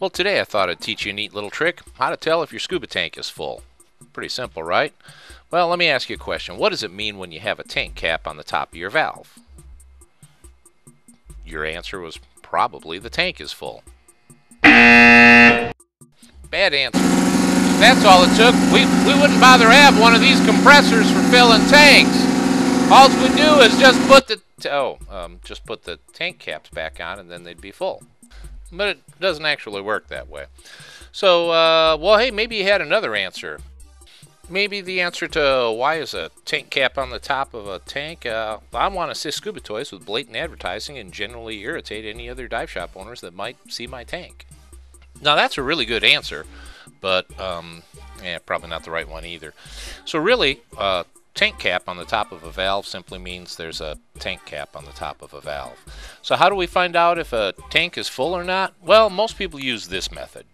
Well, today I thought I'd teach you a neat little trick how to tell if your scuba tank is full. Pretty simple, right? Well, let me ask you a question. What does it mean when you have a tank cap on the top of your valve? Your answer was probably the tank is full. Bad answer. If That's all it took. We, we wouldn't bother have one of these compressors for filling tanks. All we do is just put the oh, um, just put the tank caps back on and then they'd be full. But it doesn't actually work that way. So, uh, well, hey, maybe you had another answer. Maybe the answer to why is a tank cap on the top of a tank? Uh, I want to assist Scuba Toys with blatant advertising and generally irritate any other dive shop owners that might see my tank. Now, that's a really good answer, but um, yeah, probably not the right one either. So, really, uh, tank cap on the top of a valve simply means there's a tank cap on the top of a valve. So how do we find out if a tank is full or not? Well, most people use this method.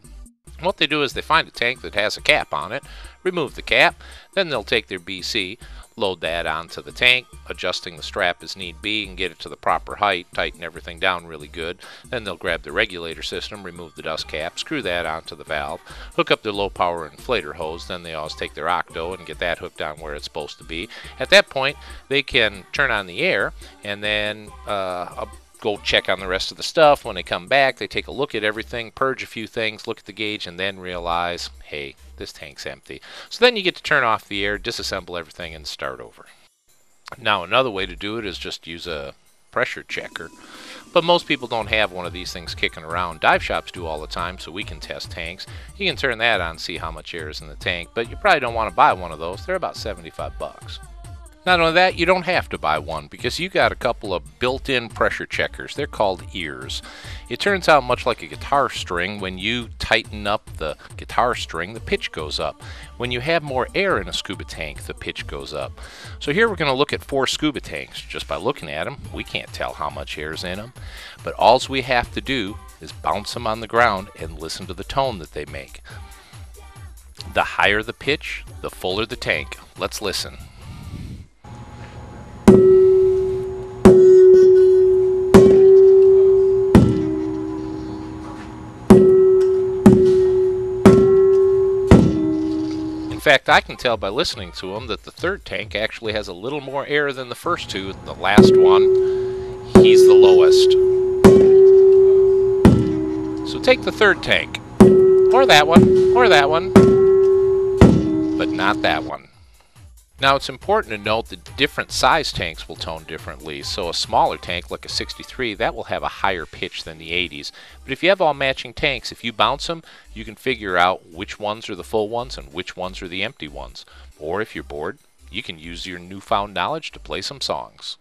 What they do is they find a tank that has a cap on it, remove the cap, then they'll take their BC, load that onto the tank, adjusting the strap as need be and get it to the proper height, tighten everything down really good. Then they'll grab the regulator system, remove the dust cap, screw that onto the valve, hook up their low power inflator hose, then they always take their octo and get that hooked on where it's supposed to be. At that point, they can turn on the air and then uh, go check on the rest of the stuff. When they come back, they take a look at everything, purge a few things, look at the gauge, and then realize, hey, this tank's empty. So then you get to turn off the air, disassemble everything, and start over. Now, another way to do it is just use a pressure checker. But most people don't have one of these things kicking around. Dive shops do all the time, so we can test tanks. You can turn that on, see how much air is in the tank, but you probably don't want to buy one of those. They're about 75 bucks. Not only that, you don't have to buy one because you got a couple of built-in pressure checkers. They're called ears. It turns out much like a guitar string, when you tighten up the guitar string, the pitch goes up. When you have more air in a scuba tank, the pitch goes up. So here we're going to look at four scuba tanks. Just by looking at them, we can't tell how much air is in them. But all we have to do is bounce them on the ground and listen to the tone that they make. The higher the pitch, the fuller the tank. Let's listen. Fact, I can tell by listening to him that the third tank actually has a little more air than the first two. The last one, he's the lowest. So take the third tank, or that one, or that one, but not that one. Now it's important to note that different size tanks will tone differently, so a smaller tank like a 63, that will have a higher pitch than the 80s. But if you have all matching tanks, if you bounce them, you can figure out which ones are the full ones and which ones are the empty ones. Or if you're bored, you can use your newfound knowledge to play some songs.